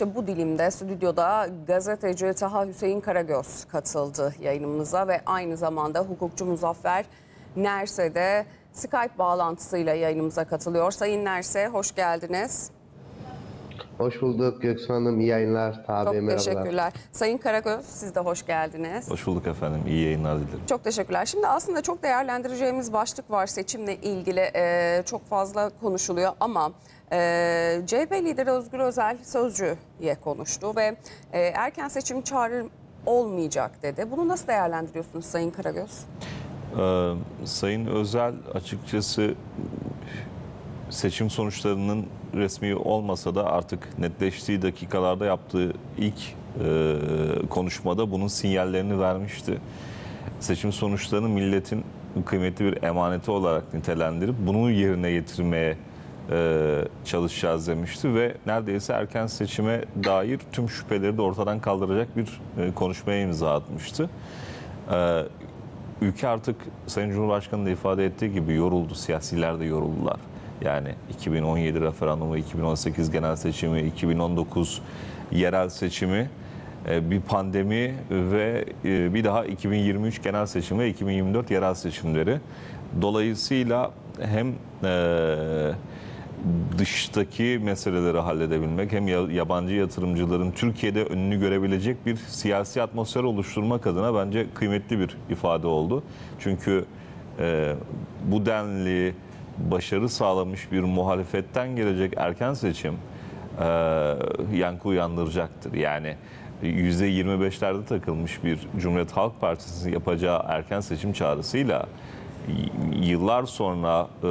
İşte bu dilimde stüdyoda gazeteci Taha Hüseyin Karagöz katıldı yayınımıza ve aynı zamanda hukukçu Muzaffer Nerse de Skype bağlantısıyla yayınımıza katılıyor. Sayın Nerse hoş geldiniz. Hoş bulduk Göksu Hanım. İyi yayınlar. Tabi Çok merhabalar. teşekkürler. Sayın Karagöz siz de hoş geldiniz. Hoş bulduk efendim. İyi yayınlar dilerim. Çok teşekkürler. Şimdi aslında çok değerlendireceğimiz başlık var seçimle ilgili Ee, çok fazla konuşuluyor ama e, CHP lideri Özgür Özel Sözcü'ye konuştu ve e, erken seçim çağrı olmayacak dedi. Bunu nasıl değerlendiriyorsunuz Sayın Karagöz? Ee, Sayın Özel açıkçası seçim sonuçlarının resmi olmasa da artık netleştiği dakikalarda yaptığı ilk e, konuşmada bunun sinyallerini vermişti. Seçim sonuçlarını milletin kıymetli bir emaneti olarak nitelendirip bunu yerine getirmeye e, çalışacağız demişti ve neredeyse erken seçime dair tüm şüpheleri de ortadan kaldıracak bir e, konuşmaya imza atmıştı. E, ülke artık Sayın Cumhurbaşkanı da ifade ettiği gibi yoruldu. Siyasiler de yoruldular. Yani 2017 referandumu, 2018 genel seçimi, 2019 yerel seçimi, e, bir pandemi ve e, bir daha 2023 genel seçim ve 2024 yerel seçimleri. Dolayısıyla hem e, dıştaki meseleleri halledebilmek hem ya- yabancı yatırımcıların Türkiye'de önünü görebilecek bir siyasi atmosfer oluşturmak adına bence kıymetli bir ifade oldu. Çünkü bu denli başarı sağlamış bir muhalefetten gelecek erken seçim e, yankı uyandıracaktır. Yani %25'lerde takılmış bir Cumhuriyet Halk Partisi'nin yapacağı erken seçim çağrısıyla yıllar sonra e,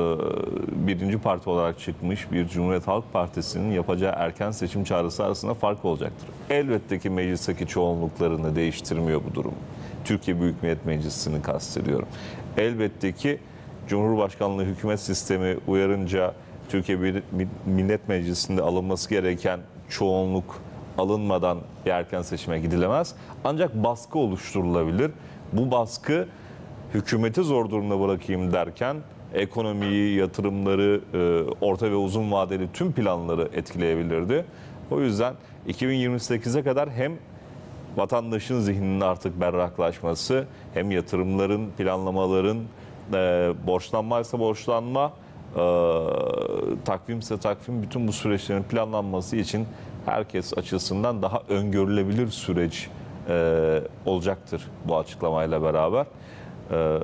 birinci parti olarak çıkmış bir Cumhuriyet Halk Partisi'nin yapacağı erken seçim çağrısı arasında fark olacaktır. Elbette ki meclisteki çoğunluklarını değiştirmiyor bu durum. Türkiye Büyük Millet Meclisi'ni kastediyorum. Elbette ki Cumhurbaşkanlığı hükümet sistemi uyarınca Türkiye Millet Meclisi'nde alınması gereken çoğunluk alınmadan bir erken seçime gidilemez. Ancak baskı oluşturulabilir. Bu baskı hükümeti zor durumda bırakayım derken ekonomiyi, yatırımları, e, orta ve uzun vadeli tüm planları etkileyebilirdi. O yüzden 2028'e kadar hem vatandaşın zihninin artık berraklaşması hem yatırımların, planlamaların e, borçlanmaysa borçlanma, e, takvimse takvim bütün bu süreçlerin planlanması için herkes açısından daha öngörülebilir süreç e, olacaktır bu açıklamayla beraber. E,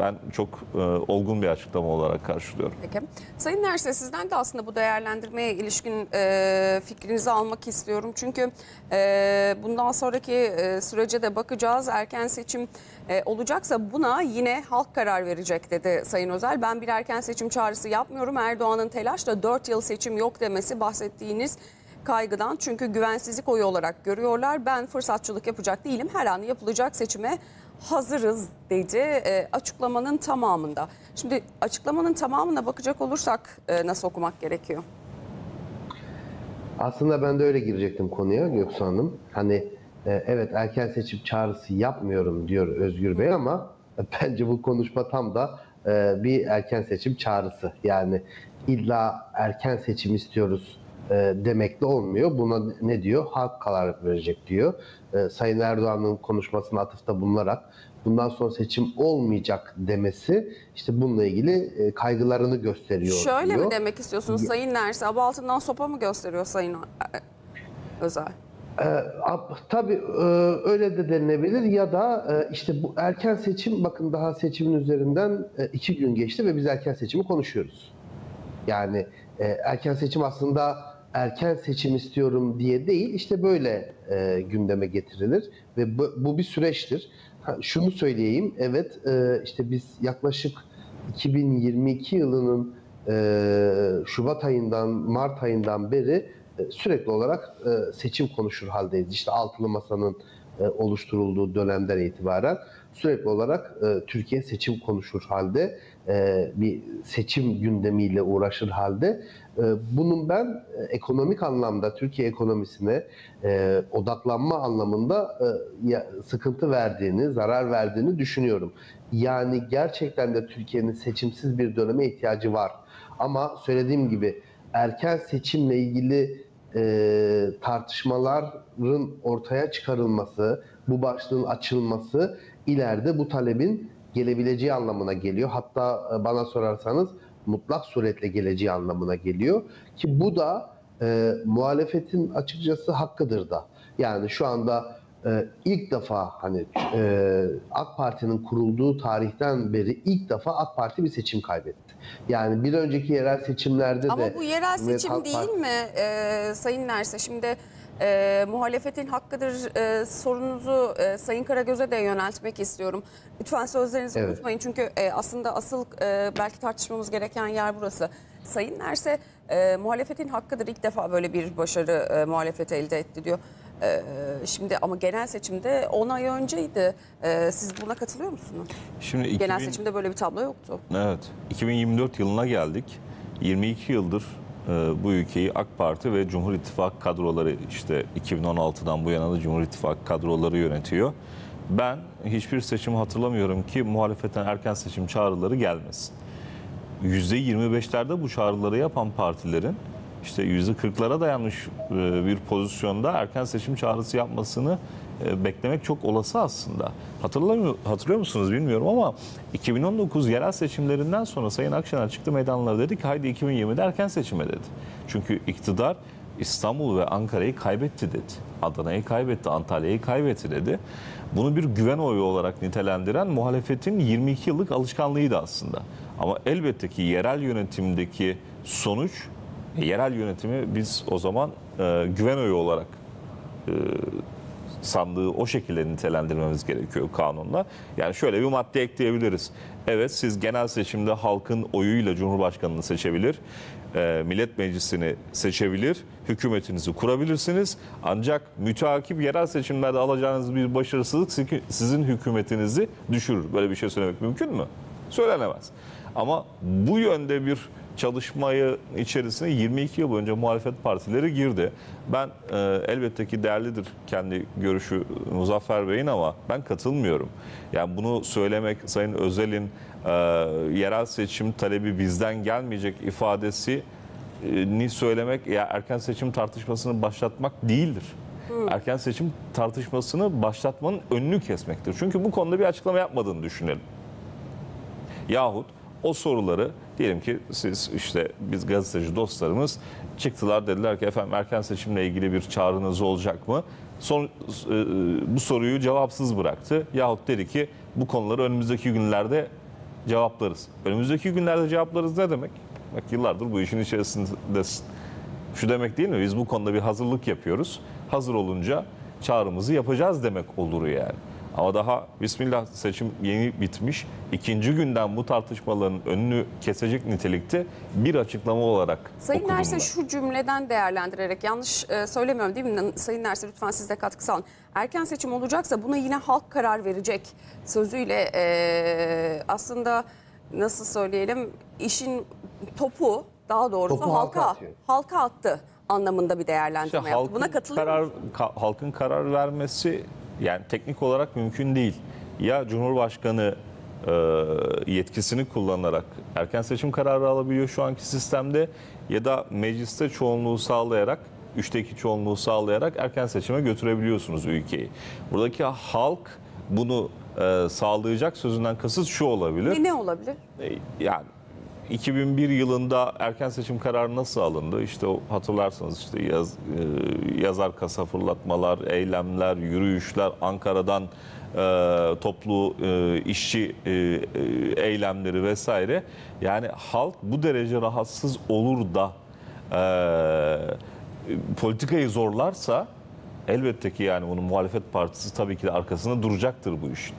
ben çok e, olgun bir açıklama olarak karşılıyorum. Peki. Sayın Nerse sizden de aslında bu değerlendirmeye ilişkin e, fikrinizi almak istiyorum. Çünkü e, bundan sonraki sürece de bakacağız. Erken seçim olacaksa buna yine halk karar verecek dedi Sayın Özel. Ben bir erken seçim çağrısı yapmıyorum. Erdoğan'ın telaşla 4 yıl seçim yok demesi bahsettiğiniz kaygıdan. Çünkü güvensizlik oyu olarak görüyorlar. Ben fırsatçılık yapacak değilim. Her an yapılacak seçime hazırız dedi e, açıklamanın tamamında. Şimdi açıklamanın tamamına bakacak olursak e, nasıl okumak gerekiyor? Aslında ben de öyle girecektim konuya Göksu Hanım. Hani e, evet erken seçim çağrısı yapmıyorum diyor Özgür Bey ama bence bu konuşma tam da e, bir erken seçim çağrısı. Yani illa erken seçim istiyoruz e, demekle olmuyor. Buna ne diyor? Halk karar verecek diyor. E, Sayın Erdoğan'ın konuşmasına atıfta bulunarak bundan sonra seçim olmayacak demesi işte bununla ilgili e, kaygılarını gösteriyor Şöyle diyor. mi demek istiyorsunuz Sayın Nerse? Aba altından sopa mı gösteriyor Sayın e, Özel? Ab- tabii e, öyle de denilebilir ya da e, işte bu erken seçim bakın daha seçimin üzerinden e, iki gün geçti ve biz erken seçimi konuşuyoruz. Yani e, erken seçim aslında erken seçim istiyorum diye değil işte böyle e, gündeme getirilir ve bu, bu bir süreçtir. Ha, şunu söyleyeyim evet e, işte biz yaklaşık 2022 yılının e, Şubat ayından Mart ayından beri e, sürekli olarak e, seçim konuşur haldeyiz. İşte altılı masanın e, oluşturulduğu dönemden itibaren sürekli olarak e, Türkiye seçim konuşur halde, bir seçim gündemiyle uğraşır halde. E, bunun ben e, ekonomik anlamda Türkiye ekonomisine e, odaklanma anlamında e, sıkıntı verdiğini, zarar verdiğini düşünüyorum. Yani gerçekten de Türkiye'nin seçimsiz bir döneme ihtiyacı var. Ama söylediğim gibi erken seçimle ilgili e, tartışmaların ortaya çıkarılması, bu başlığın açılması ileride bu talebin gelebileceği anlamına geliyor. Hatta e, bana sorarsanız mutlak suretle geleceği anlamına geliyor. Ki bu da e, muhalefetin açıkçası hakkıdır da. Yani şu anda e, ilk defa hani e, AK Parti'nin kurulduğu tarihten beri ilk defa AK Parti bir seçim kaybetti. Yani bir önceki yerel seçimlerde de Ama bu yerel seçim değil Partisi- mi e, Sayın Nerse? Şimdi e, muhalefetin hakkıdır e, sorunuzu e, Sayın Karagöz'e de yöneltmek istiyorum. Lütfen sözlerinizi Evet. unutmayın çünkü e, aslında asıl e, belki tartışmamız gereken yer burası. Sayın Nerse e, muhalefetin hakkıdır ilk defa böyle bir başarı e, muhalefet elde etti diyor. E, şimdi ama genel seçimde 10 ay önceydi. E, siz buna katılıyor musunuz? Şimdi Genel 2000 seçimde böyle bir tablo yoktu. Evet. 2024 yılına geldik. 22 yıldır bu ülkeyi AK Parti ve Cumhur İttifakı kadroları işte 2016'dan bu yana da Cumhur İttifakı kadroları yönetiyor. Ben hiçbir seçim hatırlamıyorum ki muhalefetten erken seçim çağrıları gelmesin. %25'lerde bu çağrıları yapan partilerin işte %40'lara dayanmış e, bir pozisyonda erken seçim çağrısı yapmasını beklemek çok olası aslında. Hatırlamıyor, hatırlıyor musunuz bilmiyorum ama 2019 yerel seçimlerinden sonra Sayın Akşener çıktı meydanlara dedi ki haydi 2020'de erken seçime dedi. Çünkü iktidar İstanbul ve Ankara'yı kaybetti dedi. Adana'yı kaybetti, Antalya'yı kaybetti dedi. Bunu bir güven oyu olarak nitelendiren muhalefetin 22 yıllık alışkanlığıydı aslında. Ama elbette ki yerel yönetimdeki sonuç, e, yerel yönetimi biz o zaman e, güven oyu olarak e, sandığı o şekilde nitelendirmemiz gerekiyor kanunla. Yani şöyle bir madde ekleyebiliriz. Evet siz genel seçimde halkın oyuyla Cumhurbaşkanını seçebilir, e, Millet Meclisi'ni seçebilir, hükümetinizi kurabilirsiniz. Ancak müteakip yerel seçimlerde alacağınız bir başarısızlık sizi- sizin hükümetinizi düşürür. Böyle bir şey söylemek mümkün mü? Söylenemez. Ama bu yönde bir çalışmayı içerisine 22 yıl önce muhalefet partileri girdi. Ben e, elbette ki değerlidir kendi görüşü Muzaffer Bey'in ama ben katılmıyorum. Yani bunu söylemek Sayın Özel'in e, yerel seçim talebi bizden gelmeyecek ifadesi e, ni söylemek ya erken seçim tartışmasını başlatmak değildir. Erken seçim tartışmasını başlatmanın önünü kesmektir. Çünkü bu konuda bir açıklama yapmadığını düşünelim. Yahut o soruları diyelim ki siz işte biz gazeteci dostlarımız çıktılar dediler ki efendim erken seçimle ilgili bir çağrınız olacak mı? Son, e, bu soruyu cevapsız bıraktı. Yahut dedi ki bu konuları önümüzdeki günlerde cevaplarız. Önümüzdeki günlerde cevaplarız ne demek? Bak yıllardır bu işin içerisindesin. Şu demek değil mi? Biz bu konuda bir hazırlık yapıyoruz. Hazır olunca çağrımızı yapacağız demek olur yani. Ama daha Bismillah seçim yeni bitmiş. İkinci günden bu tartışmaların önünü kesecek nitelikte bir açıklama olarak Sayın okudum Nerse ben. şu cümleden değerlendirerek yanlış e, söylemiyorum değil mi? Sayın Nerse lütfen siz de katkı sağlayın. Erken seçim olacaksa buna yine halk karar verecek sözüyle e, aslında nasıl söyleyelim işin topu daha doğrusu Topu halka halka atıyor. halka attı anlamında bir İşte değerlendirme yaptı. Buna katılıyor karar, ka- halkın karar vermesi yani teknik olarak mümkün değil. Ya Cumhurbaşkanı e, yetkisini kullanarak erken seçim kararı alabiliyor şu anki sistemde ya da mecliste çoğunluğu sağlayarak üçteki çoğunluğu sağlayarak erken seçime götürebiliyorsunuz ülkeyi. Buradaki halk bunu e, sağlayacak sözünden kasıt şu olabilir. Ne, ne olabilir? E, yani 2001 yılında erken seçim kararı nasıl alındı? İşte hatırlarsanız işte yaz, e, yazar kasa fırlatmalar, eylemler, yürüyüşler, Ankara'dan e, toplu e, işçi eylemleri vesaire. Yani halk bu derece rahatsız olur da politikayı zorlarsa elbette ki yani bunun muhalefet partisi tabii ki de arkasında duracaktır bu işin.